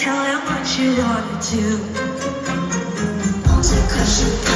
Answer question, touch, is that you